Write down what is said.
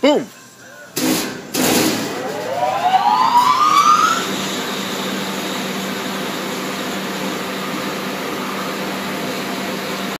Boom.